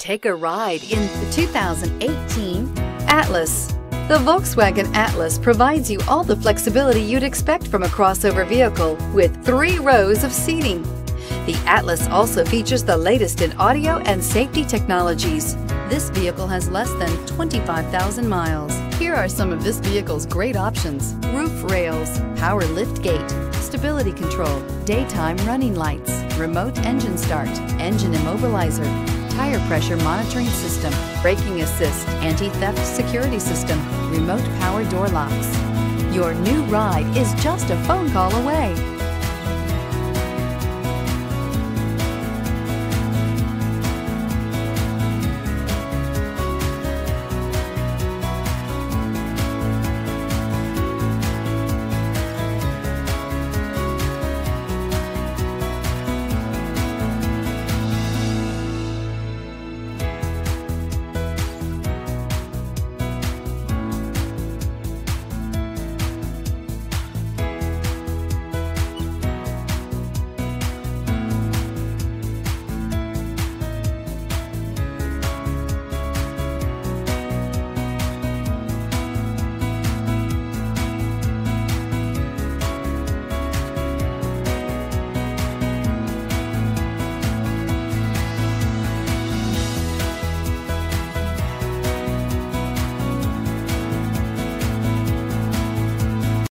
Take a ride in the 2018 Atlas. The Volkswagen Atlas provides you all the flexibility you'd expect from a crossover vehicle with three rows of seating. The Atlas also features the latest in audio and safety technologies. This vehicle has less than 25,000 miles. Here are some of this vehicle's great options. Roof rails, power lift gate, stability control, daytime running lights, remote engine start, engine immobilizer, tire pressure monitoring system, braking assist, anti-theft security system, remote power door locks. Your new ride is just a phone call away.